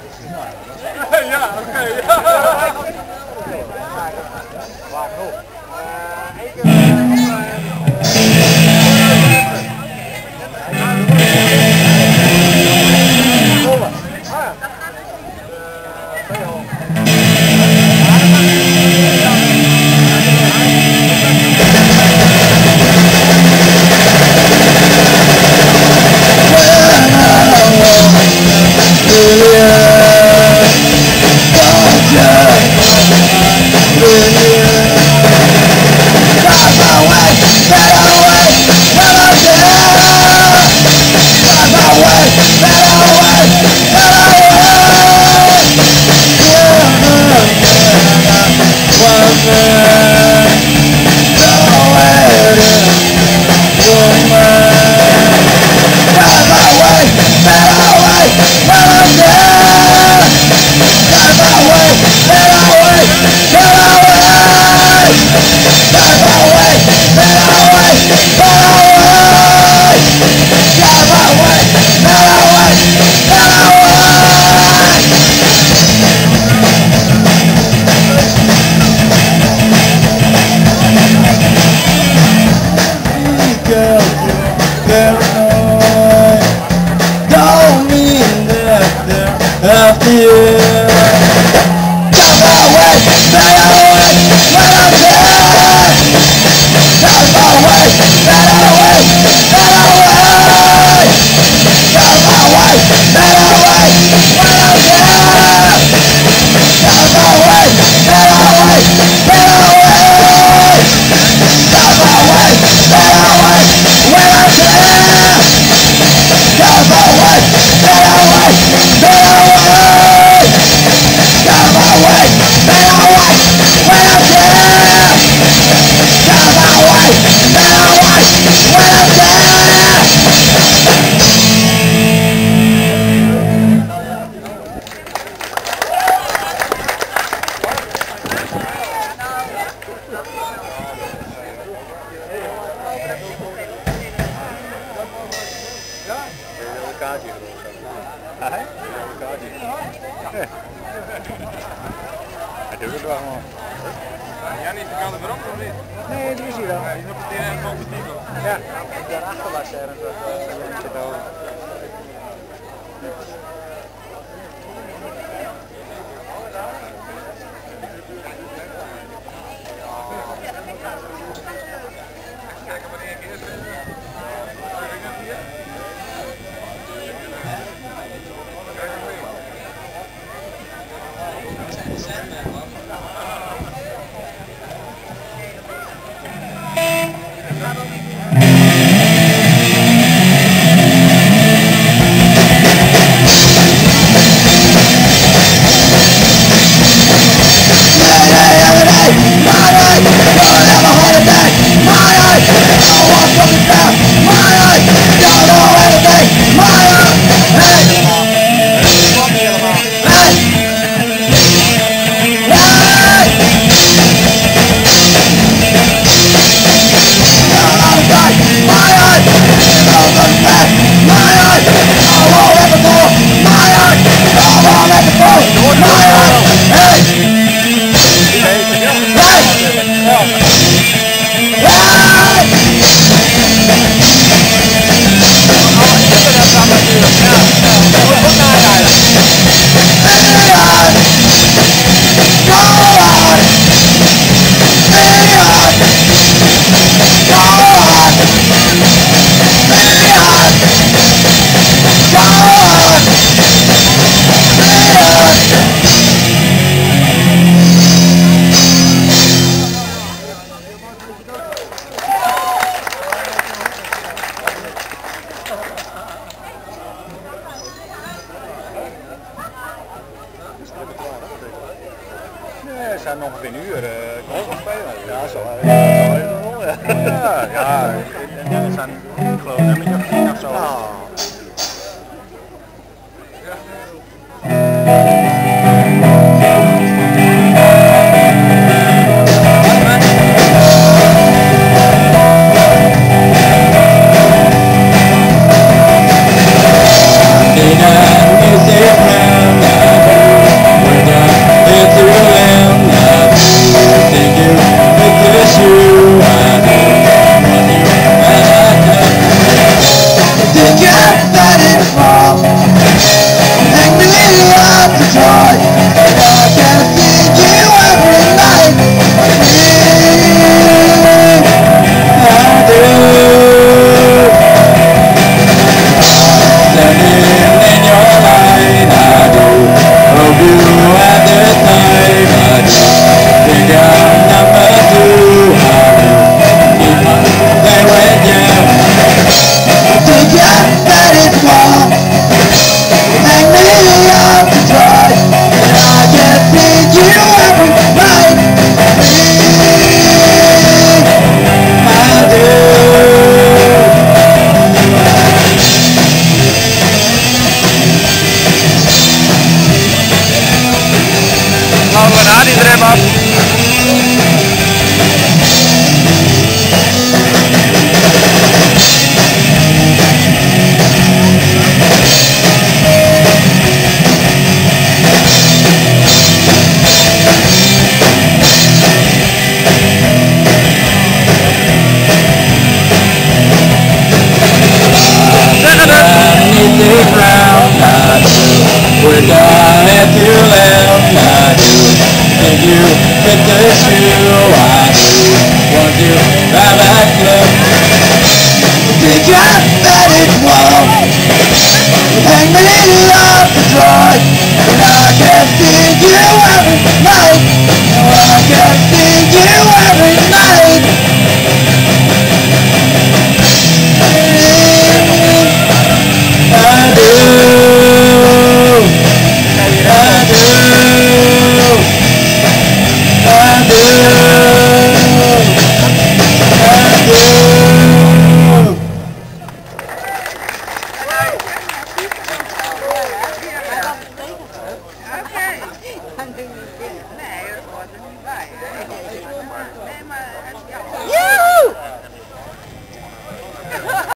private. yeah. Hij? Een kaartje. Hij doet het wel. Ja, niet de kant veranderd of niet? Nee, die is hier wel. Ja, die is op het in competitief. Ja, daarachter was er een soort Nee, het zijn ongeveer een uur. Uh, spelen. Ja, zo. Ja, ja, ja. En dan zijn, ik geloof, een of tien of zo. Oh. you, witness you, I want you.